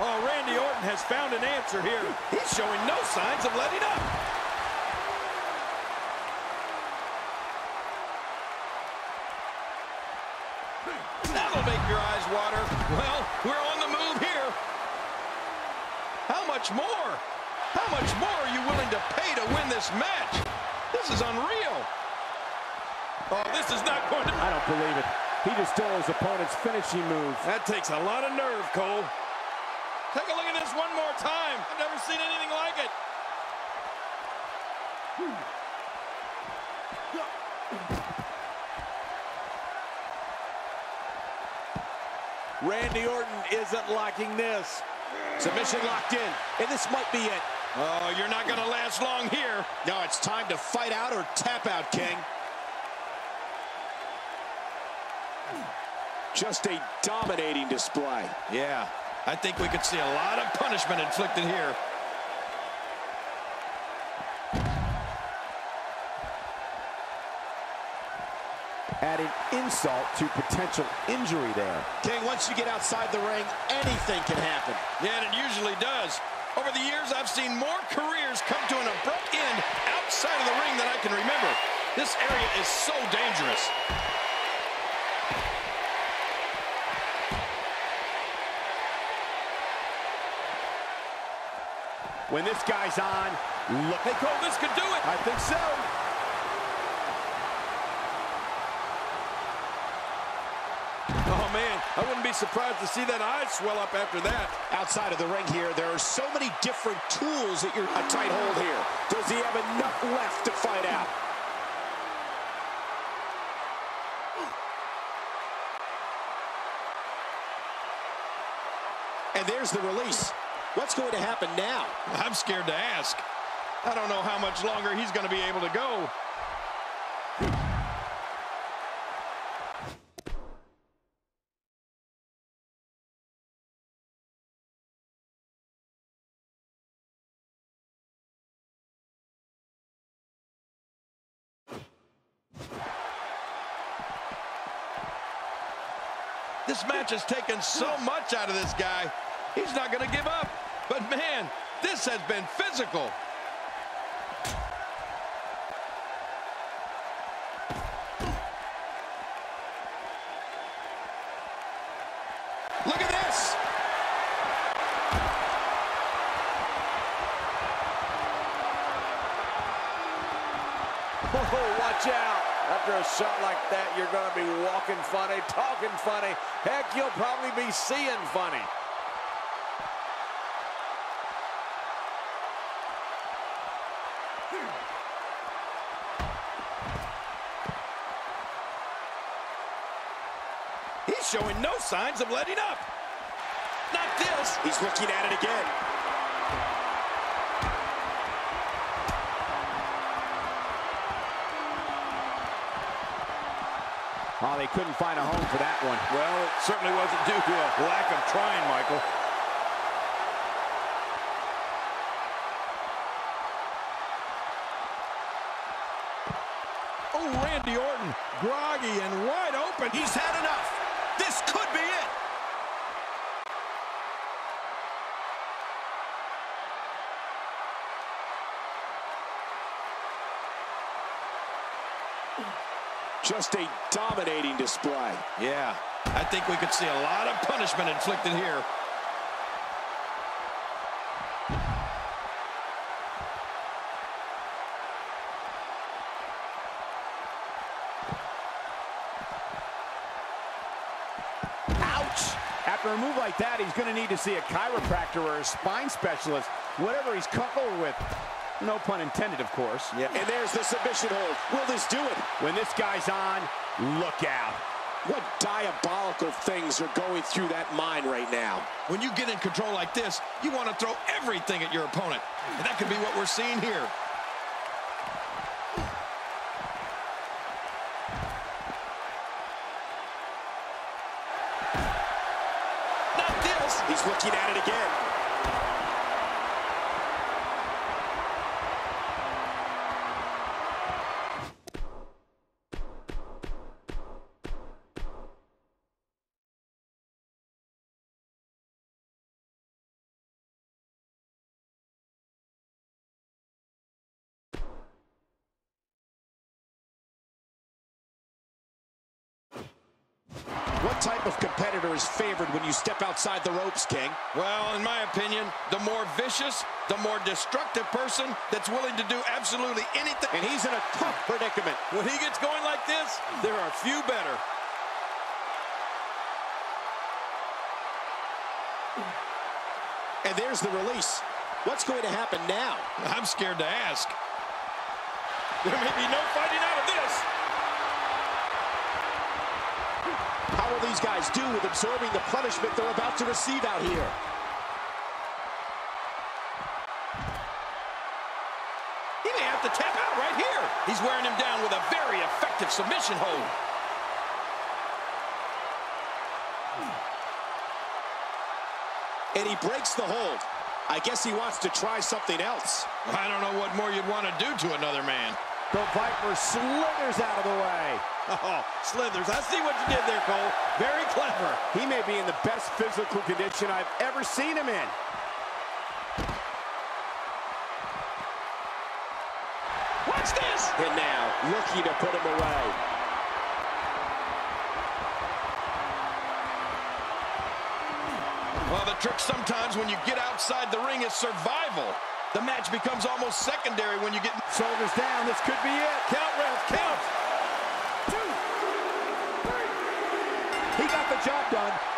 Oh, Randy Orton has found an answer here. He's showing no signs of letting up. That'll make your eyes water. Well, we're on the move here. How much more? How much more are you willing to pay to win this match? This is unreal. Oh, this is not going to... I don't believe it. He just stole his opponent's finishing move. That takes a lot of nerve, Cole. Take a look at this one more time. I've never seen anything like it. Randy Orton isn't liking this. Submission locked in, and this might be it. Oh, you're not going to last long here. No, it's time to fight out or tap out, King. Just a dominating display. Yeah, I think we could see a lot of punishment inflicted here. Adding insult to potential injury there. King, once you get outside the ring, anything can happen. Yeah, and it usually does. Over the years, I've seen more careers come to an abrupt end outside of the ring than I can remember. This area is so dangerous. When this guy's on, look. Hey, Cole, this could do it. I think so. Oh, man, I wouldn't be surprised to see that eye swell up after that. Outside of the ring here, there are so many different tools at your a tight hold here. Does he have enough left to fight out? And there's the release. What's going to happen now? I'm scared to ask. I don't know how much longer he's going to be able to go. This match has taken so much out of this guy. He's not going to give up. But man, this has been physical. Look at this. Oh, watch out. After a shot like that, you're going to be walking funny, talking funny. Heck, you'll probably be seeing funny. He's showing no signs of letting up. Not this. He's looking at it again. Oh, they couldn't find a home for that one. Well, it certainly wasn't due to a lack of trying, Michael. Oh, Randy Orton, groggy and wide open. He's had enough. This could be it. Just a dominating display. Yeah, I think we could see a lot of punishment inflicted here. After a move like that, he's going to need to see a chiropractor or a spine specialist, whatever he's comfortable with. No pun intended, of course. Yeah. And there's the submission hold. Will this do it? When this guy's on, look out. What diabolical things are going through that mind right now? When you get in control like this, you want to throw everything at your opponent. And that could be what we're seeing here. He's looking at it again. Type of competitor is favored when you step outside the ropes, King? Well, in my opinion, the more vicious, the more destructive person that's willing to do absolutely anything. And he's in a tough predicament. When he gets going like this, there are few better. And there's the release. What's going to happen now? I'm scared to ask. There may be no fighting out of this. How will these guys do with absorbing the punishment they're about to receive out here? He may have to tap out right here. He's wearing him down with a very effective submission hold. And he breaks the hold. I guess he wants to try something else. I don't know what more you'd want to do to another man. The Viper slithers out of the way. Oh, Slithers, I see what you did there, Cole. Very clever. He may be in the best physical condition I've ever seen him in. Watch this. And now, looking to put him away. Well, the trick sometimes when you get outside the ring is survival. The match becomes almost secondary when you get... Shoulders down. This could be it. Count, ref, count. Two, three. He got the job done.